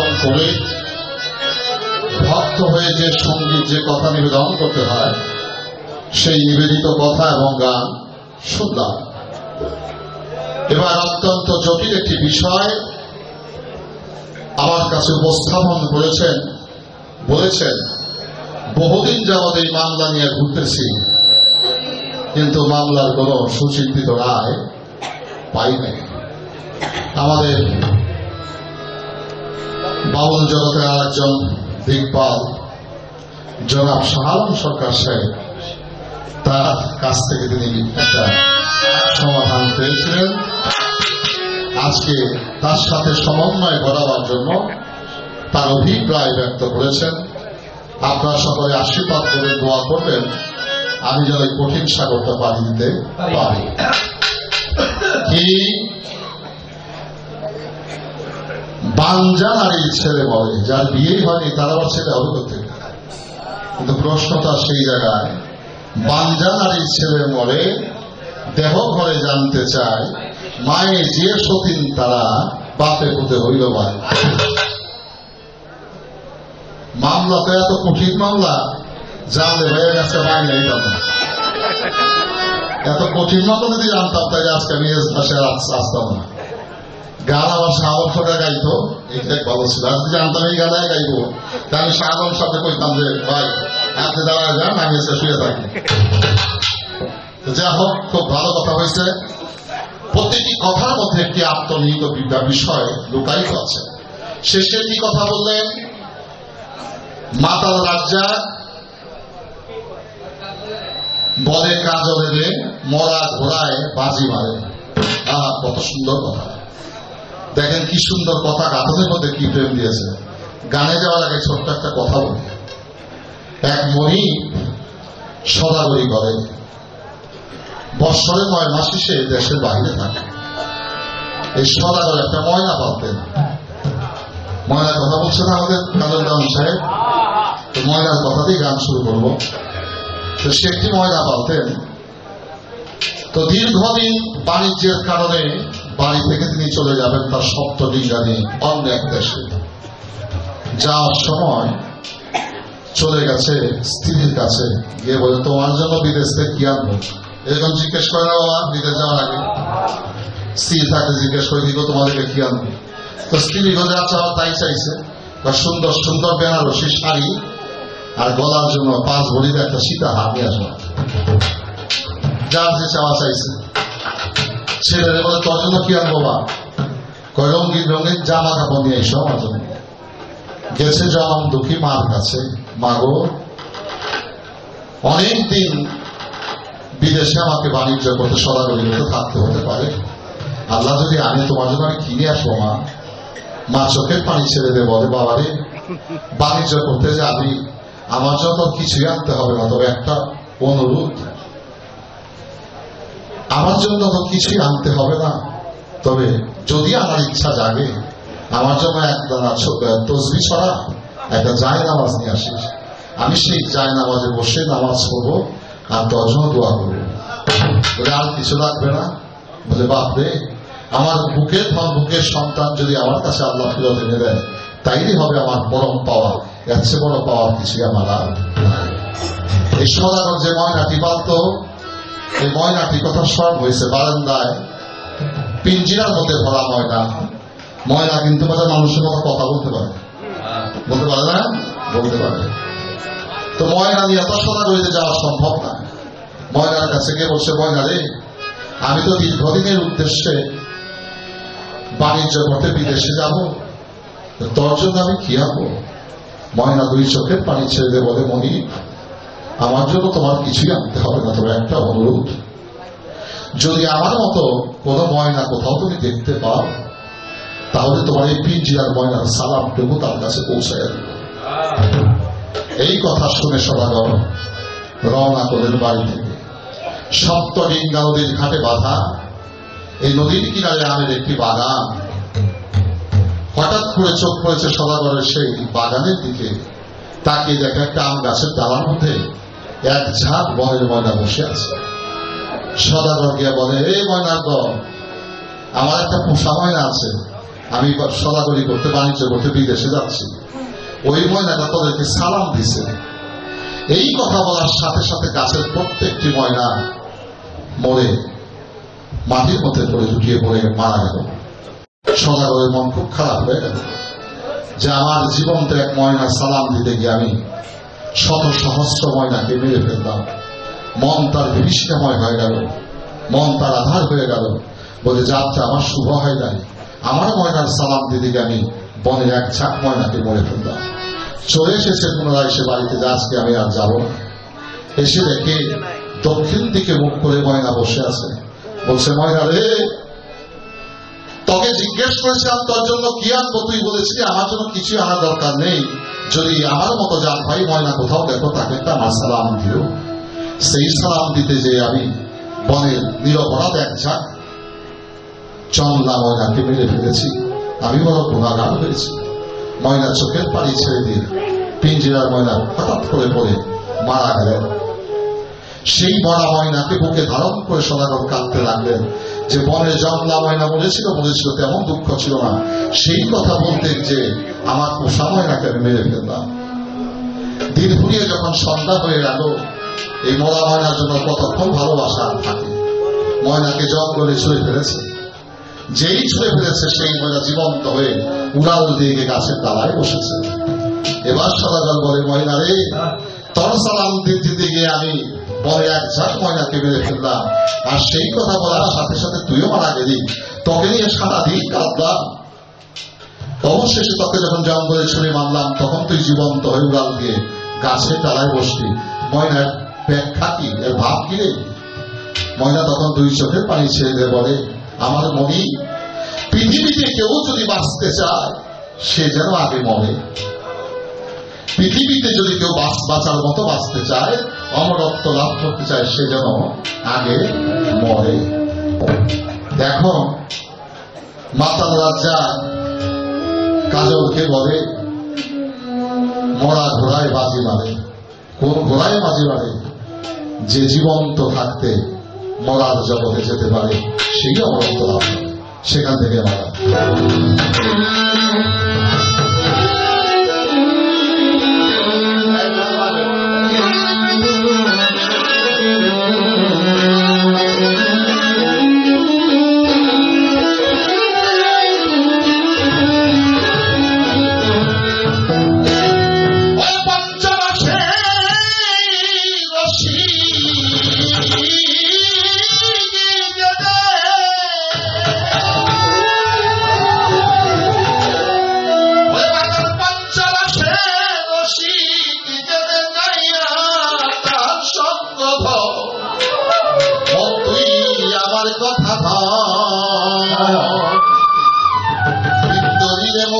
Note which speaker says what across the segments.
Speaker 1: অতিক্রম করে ভক্ত হয়ে যে সংগীত, যে কথা নিবেদন করতে হয়, সেই নিবেদিত কথা এবং গান শুনলাম। এবার অত্যন্ত জটিল একটি বিষয় আমার কাছে উপস্থাপন করেছেন, বলেছেন, বহুদিন যাবৎ এই মামলা নিয়ে ঘুরতেছি, কিন্তু মামলার কোন সুচিন্তিত রায় পাই নাই আমাদের বাউল জগতের আরেকজন দিকপাল জনাব শাহালম সরকার সাহেব, তার কাছ থেকে তিনি একটা সমাধান পেয়েছিলেন। আজকে তার সাথে সমন্বয় ঘটাবার জন্য তার অভিপ্রায় ব্যক্ত করেছেন। আপনারা সকলে আশীর্বাদ করে দোয়া করবেন। আমি যেন কঠিন সাগরটা পাড়ি দিতে পারি। বাঞ্জা নারীর ছেলে বলে, যার বিয়ে হয়নি, তার আবার ছেলে হবে থেকে কিন্তু প্রশ্নটা সেই জায়গায় বাঞ্জা নারীর ছেলে মরে দেহ ঘরে জানতে চায়, মায়ে যে সতীন তারা বাপে পুতে হইল ভাই। মামলা তো এত কঠিন মামলা, জানলে ভাইয়ের কাছে মায় নেই এত কঠিন মামলা যদি জানতাম তাই আজকে আমি আসে আসতাম না গান আমার গাইতো জানতাম এই গানায় গাইবো। সাথে যে, ভাই দাঁড়ায় যান, আমি এসে শুয়ে থাকি। যা হোক, খুব ভালো কথা হয়েছে। কথার মধ্যে একটি আত্মনিহিত বিষয় লুকায়িত আছে। শেষে কি কথা বললেন? মাতাল রাজ্জা বলে কাজলে মরা ঘোড়ায় বাজি মারে। আহ, কত সুন্দর কথা। দেখেন কি সুন্দর কথা গাথনের মধ্যে কি প্রেম দিয়েছে। গানে যাওয়ার আগে ছোট্ট একটা কথা বলি। এক মনি সদাগরি করে। বৎসরে নয় মাস সে দেশের বাইরে থাকে। এই সদাগর একটা ময়না পালতেন ময়নার কথা বলছে না আমাদের কাজল গান সাহেব। ময়নার কথাতেই গান শুরু করব। তো সে একটি ময়না পালতেন তো দীর্ঘদিন বাণিজ্যের কারণে বাড়ি থেকে তিনি চলে যাবেন তার সপ্ত নিয়ে অন্য এক দেশে। যাওয়ার সময় চলে গেছে স্ত্রীর কাছে। গিয়ে বলে, তোমার জন্য বিদেশ থেকে কি আনব? এরকম জিজ্ঞেস করে না বিদেশ যাওয়ার আগে স্ত্রী থাকলে জিজ্ঞেস করে দিল তোমাদেরকে কি আনব? তো স্ত্রী যা চাওয়া তাই চাইছে। বা সুন্দর সুন্দর বেনারসি শাড়ি আর গলার জন্য পাঁচ ভরির একটা সীতা হাত নিয়ে আসব যার যে চাওয়া চাইছে। ছেলেদের বলে জন্য কি আনব বা রঙিন রঙিন জামা কাপড় নিয়ে এসো আমার জন্য গেছে জনম দুঃখী মার কাছে। মাগো, অনেকদিন বিদেশে আমাকে বাণিজ্য করতে সদাগরিত থাকতে হতে পারে। আল্লাহ যদি আনে, তোমার জন্য আমি কিনে আসব, মা। মা চোখের পানি ছেড়ে দে বলে, বাবারে, বাণিজ্য করতে যাবি? আমার জন্য কিছুই আনতে হবে না। তবে একটা অনুরোধ আমার জন্য তো কিছুই আনতে হবে না। তবে যদি আমার ইচ্ছা জাগে, আমার জন্য একটা তসবি ছড়া একটা জায় নামাজ নিয়ে আসিস। আমি সেই জায় নামাজে বসে নামাজ পড়ব আর তোর জন্য দোয়া করব। বলে আর কিছু লাগবে না। বলে বাপরে আমার বুকের ধন বুকের সন্তান যদি আমার কাছে আল্লাহ ফিরত এনে দেয়, তাইলে হবে আমার পরম পাওয়া এর চেয়ে বড় পাওয়ার কিছুই আমার আর এই সদাগর যে ময়নাটি পালত এই ময়নাটি কথা স্মরণ হয়েছে, বারান্দায়। পিঞ্জিরার মধ্যে ভরা ময়না। ময়না কিন্তু বাজার মানুষের মতো কথা বলতে পারে। বলতে পারে না? বলতে পারে। তো ময়না নিয়ে এত সদাগরিতে যাওয়া সম্ভব না। ময়নার কাছে গিয়ে বলছে, ময়না রে, আমি তো দীর্ঘদিনের উদ্দেশ্যে বাণিজ্য করতে বিদেশে যাব। তোর জন্য আমি কি আনব? ময়না দুই চোখের পানি ছেড়ে দিয়ে বলে মনি আমার জন্য তোমার কিছুই আনতে হবে না, তবে একটা অনুরোধ। যদি আমার মতো কোনো ময়না কোথাও তুমি দেখতে পাও, তাহলে তোমার এই পিঞ্জিরার ময়নার সালামটুকু তার কাছে পৌঁছায় এই কথা শুনে সদাগর রওনা করলেন বাড়ি থেকে। সপ্তডিঙ্গা নদীর ঘাটে বাধা। এই নদীর কিনারে আমের একটি বাগান। হঠাৎ করে চোখ পড়েছে সদাগরের সেই বাগানের দিকে। তাকে দেখে একটা আম গাছের ডালার মধ্যে এক ঝাঁক বনের ময়না বসে আছে। সদাগর গিয়ে বলে এই ময়নার দল আমার একটা পোষা ময়না আছে। আমি সদাগরি করতে, বাণিজ্য করতে বিদেশে যাচ্ছি। ওই ময়নাটা তোদেরকে সালাম দিছে। এই কথা বলার সাথে সাথে গাছের প্রত্যেকটি ময়না মরে, মাটির মধ্যে পড়ে লুটিয়ে পড়ে, মারা গেল। সদাগরের মন খুব খারাপ হয়ে গেল। যে আমার জীবনটা এক ময়না সালাম দিতে গিয়ে আমি শত সহস্র ময়নাকে মেরে ফেললাম। মন তার বিভীষণময় হয়ে গেল। মন তার আধার হয়ে গেল। বলে যাত্রা আমার শুভ হয় নাই আমার ময়নার সালাম গিয়ে আমি বনের এক ঝাঁক ময়নাকে মরে ফেললাম। চলে এসেছে পুনরায় সে বাড়িতে, যে আজকে আমি আর যাব না। এসে দেখে দক্ষিণ দিকে মুখ করে ময়না বসে আছে। বলছে ময়না রে, তোকে জিজ্ঞেস করেছিলাম, তোর জন্য কি আনব তুই বলেছিলি, আমার জন্য কিছু আনার দরকার নেই। যদি আমার মতো যান ভাই ময়না কোথাও দেখো, তাকে একটা সালাম দিও। সেই সালাম দিতে যে আমি বনের নিরপরাধ এক ঝাঁক চন্দ্রা ময়নাকে মেরে ফেলেছি। আমি বড় গুণাগার হয়েছি। ময়না চোখের পানি ছেড়ে দিয়ে পিঞ্জিরার ময়না হঠাৎ করে পড়ে মারা গেলেন। সেই মরা ময়নাকে বুকে ধারণ করে সদাগর কাঁদতে লাগলেন। যে বনের জংলা ময়না বলেছিল বলেছিল তেমন দুঃখ ছিল না। সেই কথা বলতেন যে, আমার পোষা ময়নাকে আমি মেরে ফেললাম। দিন ফুরিয়ে যখন সন্ধ্যা হয়ে গেল, এই মরা ময়নার জন্য কতক্ষণ ভালোবাসা থাকে? ময়নাকে জঙ্গলে ছুঁড়ে ফেলেছে। যেই ছুঁড়ে ফেলেছে, সেই ময়না জীবন্ত হয়ে উড়াল দিয়ে গাছের তালায় বসেছে। এবার সদাগর বলে, ময়না রে, তোর সালাম দিতে গিয়ে আমি পরে এক ঝাঁক ময়নাকে মেরে ফেললাম আর সেই কথা বলার সাথে সাথে তুইও মারা গেলি। তোকে নিয়ে সারাদিন কাঁদলাম। অবশেষে তোকে যখন জঙ্গলে ছুঁড়ে মারলাম, তখন তুই জীবন্ত হয়ে উড়াল দিয়ে গাছের তালায় বসলি। ময়নার ব্যাখ্যা কি এর ভাব কি ময়না তখন দুই চোখের পানি ছেড়ে দিয়ে বলে, আমার মনি পৃথিবীতে কেউ যদি বাঁচতে চায়, সে যেন আগে মরে। পৃথিবীতে যদি কেউ বাঁচার মতো বাঁচতে চায়, অমরত্ব লাভ করতে চায়, সে যেন আগে মরে দেখো, মাতাল রাজা কাজলকে বলে, মরা ঘোড়ায় বাজি মারে। কোন ঘোড়ায় বাজি মারে? যে জীবন্ত থাকতে মরার জগতে যেতে পারে, সেই অমরত্ব লাভ সেখান থেকে মারা।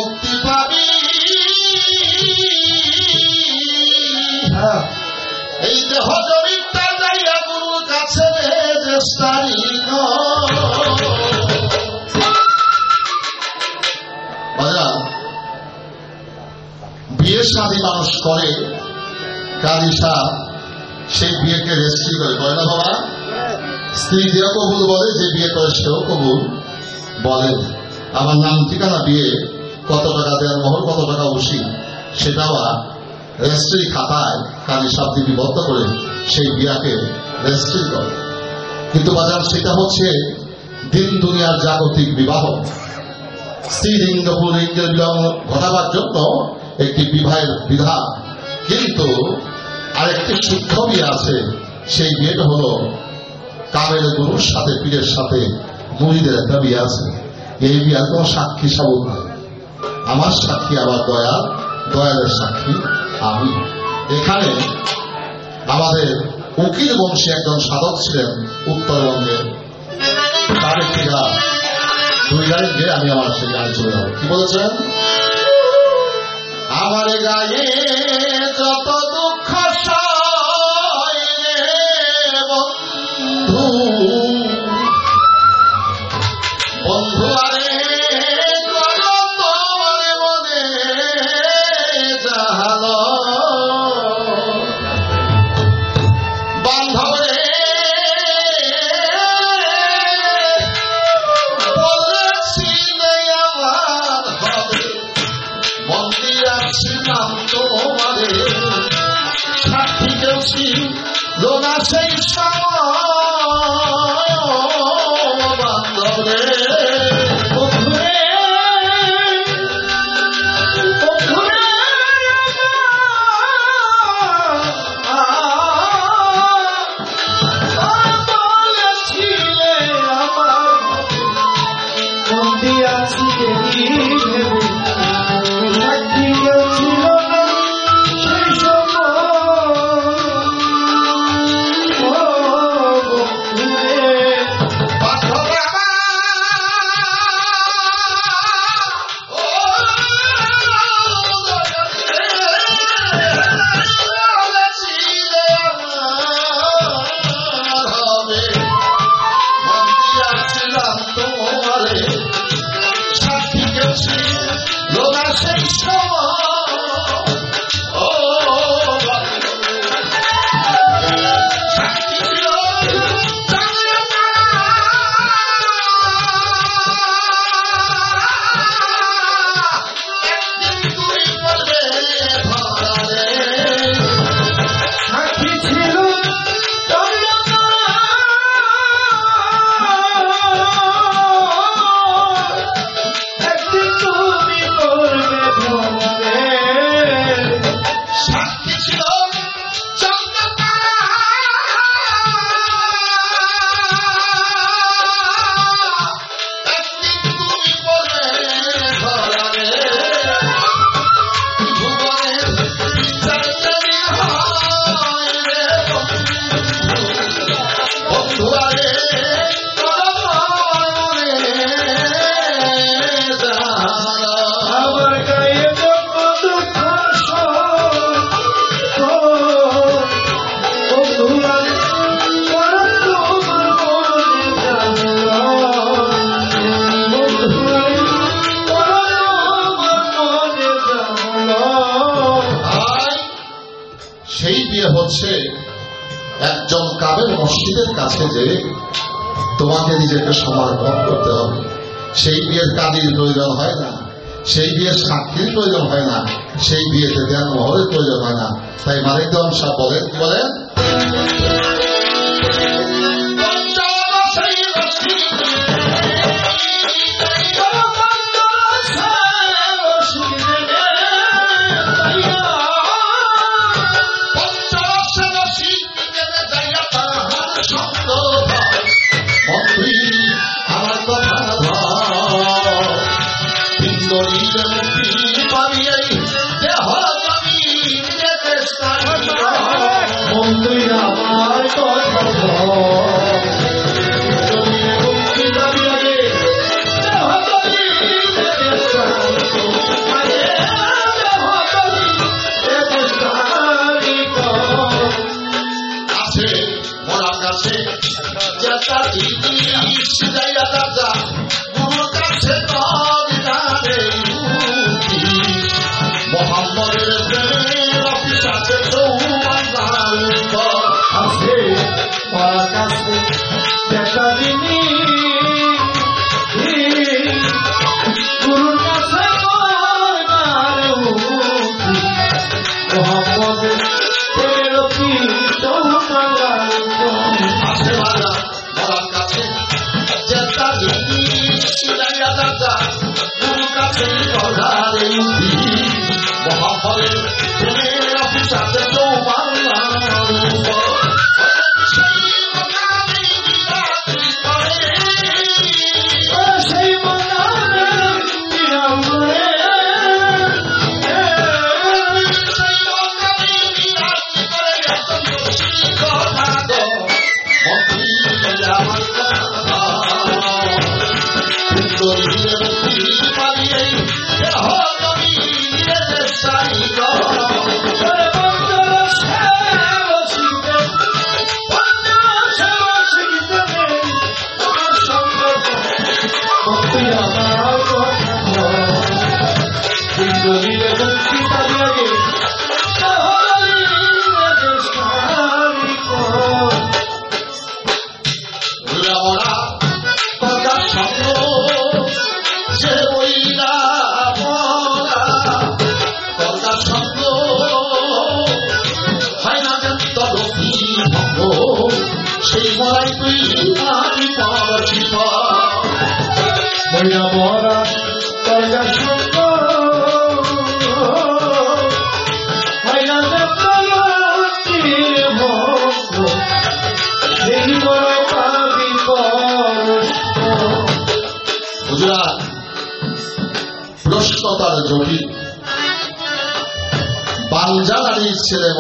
Speaker 1: মুক্তি পাবি এই দেহ জমিটা যাইয়া গুরুর কাছে বিয়ে শাদী মানুষ করে কাজী সাহ সেই বিয়েকে রেজিস্ট্রি করে করে না বাবা? স্ত্রী যে কবুল বলে, যে বিয়ে করে সেও কবুল বলেন আমার নাম ঠিকানা বিয়ে কত টাকা দেওয়ার মহর কত টাকা উসি সেটাও রেজিস্ট্রি খাতায় কালী সব লিপিবদ্ধ করে সেই বিয়াকে রেজিস্ট্রি করে। কিন্তু বাজার সেটা হচ্ছে দিন দুনিয়ার জাগতিক বিবাহ। স্ত্রী লিঙ্গ পুলিঙ্গের বিবাহ ঘটাবার জন্য একটি বিবাহের বিধান। কিন্তু আরেকটি সূক্ষ্ম বিয়ে আছে, সেই বিয়েটা হলো কামের গুরুর সাথে, পীরের সাথে মুড়িদের একটা বিয়ে আছে। এই বিয়ার কোনো সাক্ষী সাবুক নয় আমার সাক্ষী আবার দয়া দয়ালের সাক্ষী আমি। এখানে আমাদের উকিল বংশে একজন সাধক ছিলেন উত্তরবঙ্গের তার একটি গান, দুই গাড়ি গিয়ে আমি আমার সেই গাড়ি চলে যাব। কি বলেছেন? আমার গায়ে যত
Speaker 2: নিজেকে সমর্পণ করতে হবে। সেই বিয়ের কাদির প্রয়োজন হয় না। সেই বিয়ের সাক্ষীর প্রয়োজন হয় না। সেই বিয়েতে দেন মহলের প্রয়োজন হয় না। তাই মালিক সাহ বলেন বলেন। Just
Speaker 1: a little bit, just
Speaker 2: a
Speaker 1: little bit. chapter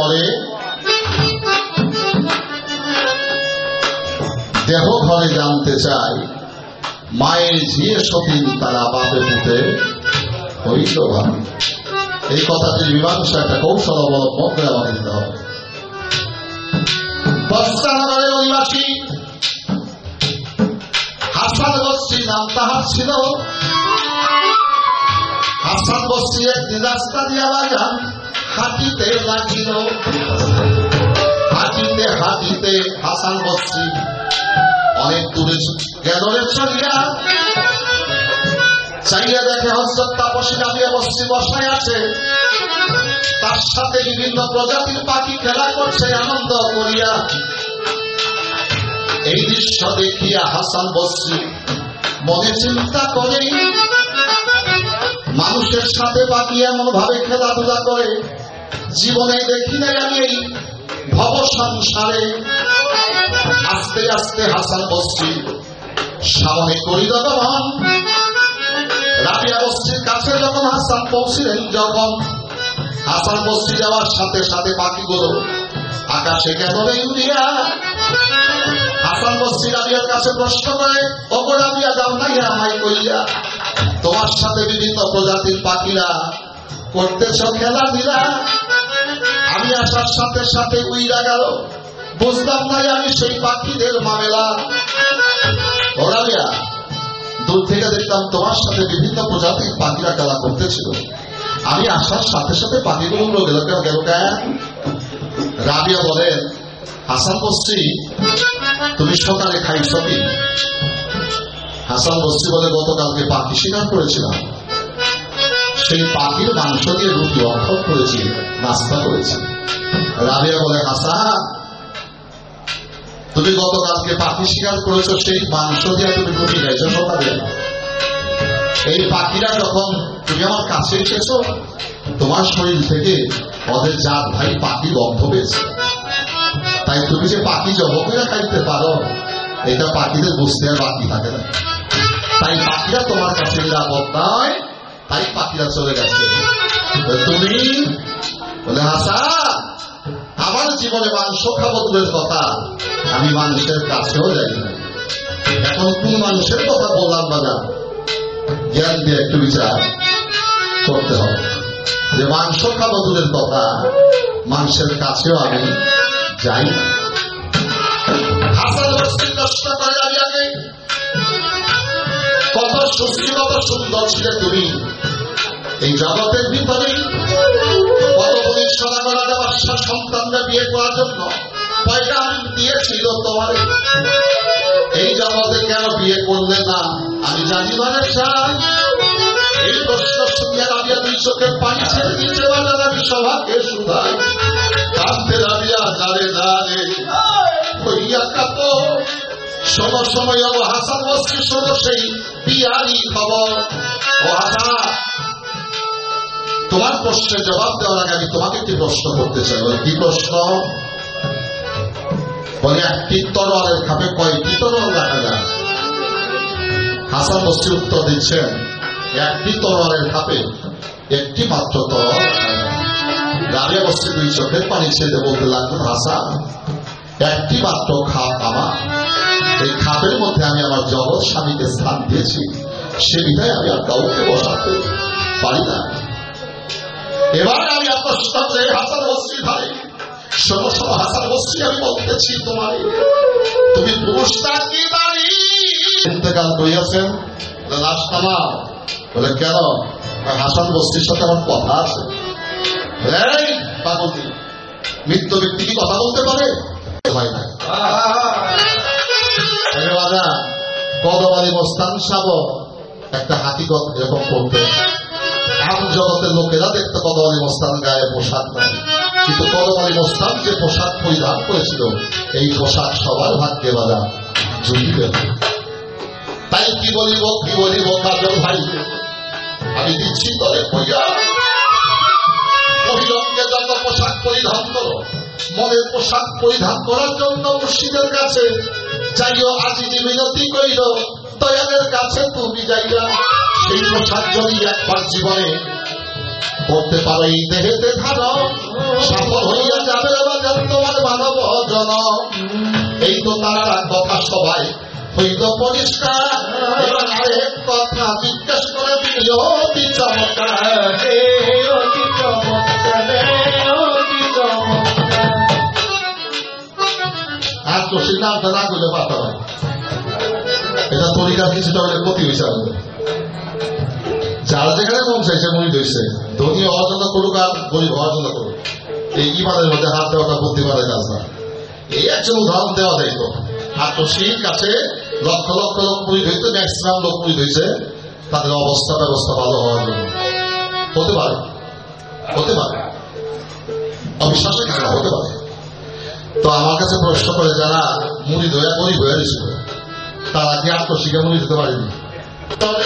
Speaker 1: বলে দেহ ঘরে জানতে চাই মায়ের ঝিয়ে সতীন তারা বাপে পুঁতে হইল এই কথাটির মীমাংসা একটা কৌশল অবলম্বন করে আমাকে দিতে হবে। বস্তানগরের অধিবাসী, হাসান বস্তি নাম তাহার ছিল। হাসান বস্তি একদিন রাস্তা দিয়া বাজান হাতিতে লাগিল হাতিতে হাতিতে হাসান বস্তি অনেক দূরে গেদরে চলিয়া চাইয়া দেখে হজরত তাপসী নামিয়া বস্তি বসায় আছে। তার সাথে বিভিন্ন প্রজাতির পাখি খেলা করছে, আনন্দ করিয়া। এই দৃশ্য দেখিয়া হাসান বস্তি মনে চিন্তা করে মানুষের সাথে পাখি এমন ভাবে খেলাধুলা করে, জীবনে দেখি নাই আমি ভব সংসারে আস্তে আস্তে হাসান বস্তি সামনে করিল গমন রাবিয়া বস্তির কাছে যখন হাসান পৌঁছিলেন, যখন হাসান বস্তি যাওয়ার সাথে সাথে পাখিগুলো আকাশে কেন নেই উড়িয়া হাসান বস্তি রাবিয়ার কাছে প্রশ্ন করে, ওগো রাবিয়া দাও নাই আমায় কইয়া। তোমার সাথে বিভিন্ন প্রজাতির পাখিরা করতেছ খেলাধুলা আমি আসার সাথে সাথে উইরা গেল। বুঝলাম নাই আমি সেই পাখিদের মামেলা। ওরা দূর থেকে দেখতাম তোমার সাথে বিভিন্ন প্রজাতির পাখিরা খেলা করতেছিল। আমি আসার সাথে সাথে পাখিগুলো গেল কেন গেল রাবিয়া বলেন হাসান বস্তি তুমি সকালে খাইছ কি? হাসান বস্তি বলে গতকালকে পাখি শিকার করেছিলাম, সেই পাখির মাংস দিয়ে রুটি অক্ষর করেছি, নাস্তা করেছি। রাবিয়া বলে, হাসান, তুমি গতকালকে পাখি শিকার করেছ, সেই মাংস দিয়ে তুমি রুটি খাইছো সকালে। এই পাখিরা যখন তুমি আমার কাছে এসেছ, তোমার শরীর থেকে ওদের জাত ভাই পাখি গন্ধ পেয়েছে। তাই তুমি যে পাখি জব করে খাইতে পারো, এটা পাখিদের বুঝতে আর বাকি থাকে না। তাই পাখিরা তোমার কাছে নিরাপদ নয়, তাই পাখিরা চলে গেছে। তুমি বলে হাসা আমার জীবনে মাংস খাব দূরের কথা আমি মানুষের কাছেও যাই না। এখন কোন মানুষের কথা বললাম বাজা জ্ঞান দিয়ে একটু বিচার করতে হবে। যে মাংস খাব দূরের কথা মানুষের কাছেও আমি যাই না। হাসান কত সুন্দর ছিলে তুমি। এই জগতের ভিতরে কত সদাগর রাজা বাদশাহ সন্তানরা বিয়ে করার জন্য পয়গাম দিয়েছিল তোমার এই জগতে কেন বিয়ে করলে না? আমি জানি মানে এই প্রশ্ন শুনিয়া রাবিয়া দুই চোখের পানি ছেড়ে দিচ্ছে বাজার আমি সভাকে শুধাই কাঁদতে রাবিয়া দাঁড়ে দাঁড়ে শোনো সময় অব হাসান বস্তি শোনো সেই বিহারি খবর ও হাসা তোমার প্রশ্নের জবাব দেওয়ার আগে আমি তোমাকে একটি প্রশ্ন করতে চাই। কি প্রশ্ন? বলে একটি তরোয়ারের খাপে কয়টি তরোয়াল রাখা যায় হাসান বস্তি উত্তর দিচ্ছেন একটি তরোয়ারের খাপে একটি মাত্র যায় রাবিয়া বস্তি দুই চোখের পানি ছেড়ে বলতে লাগলেন, হাসান, একটি মাত্র খাপ আমার। এই খাপের মধ্যে আমি আমার জগৎ স্বামীকে স্থান দিয়েছি, সে বিধায় আমি আর কাউকে বসাতে পারি না। এবার আমি আপনার করে হাসান বস্তি ভাই শোনো শোনো হাসান বস্তি আমি বলতেছি তোমার। তুমি পুরুষটা কি বাড়ি ইন্তেকাল করিয়াছেন লাশ নামাও। বলে, কেন? হাসান বস্তির সাথে আমার কথা আছে। পাগলটি মৃত্যু ব্যক্তি কি কথা বলতে পারে? হয় না। কদমালি মোস্তান একটা হাকিকত এরকম করতে। আম জগতের লোকেরা দেখতে কদমালি মোস্তান গায়ে পোশাক নাই। কিন্তু কদমালি মোস্তান যে পোশাক পরিধান করেছিল, এই পোশাক সবার ভাগ্যে বাজা জুটিবে তাই কি বলিব কি বলিব, কাজল ভাই? আমি দিচ্ছি তলে কইয়া মহিলকে যত পোশাক পরিধান করো, মনের পোশাক পরিধান করার জন্য মুর্শিদের কাছে যাইও করিল কাছে তুমি যাইয়া সেই যদি একবার জীবনে পারো। এই দেহেতে সফল হইয়া যাবে তোমার মানব জন এই তো তারা কথা সবাই হইল পরিষ্কার। কথা জিজ্ঞেস করে দিল চমৎকার। তো সিদ্ধান্ত না করলে হয়। এটা তরিকার কিছুটা হলে ক্ষতি হয়েছে আমাদের যার যেখানে মন চাইছে ধরছে ধনী হওয়ার জন্য করুক আর গরিব হওয়ার জন্য করুক। এই ইমানের মধ্যে হাত দেওয়াটা কাজ না। এই একজন উদাহরণ দেওয়া যায় তো। আর তো সেই কাছে লক্ষ লক্ষ লোক মুড়ি ধরতে ম্যাক্সিমাম লোক ধরছে তাদের অবস্থা ব্যবস্থা ভালো হওয়ার জন্য হতে পারে। হতে পারে। অবিশ্বাসের কিছু হতে পারে। তো আমার কাছে প্রশ্ন করে যারা মুড়ি ধরে গরিব হয়ে তারা কি আত্মশিক্ষা মুড়ি দিতে পারেনি? তবে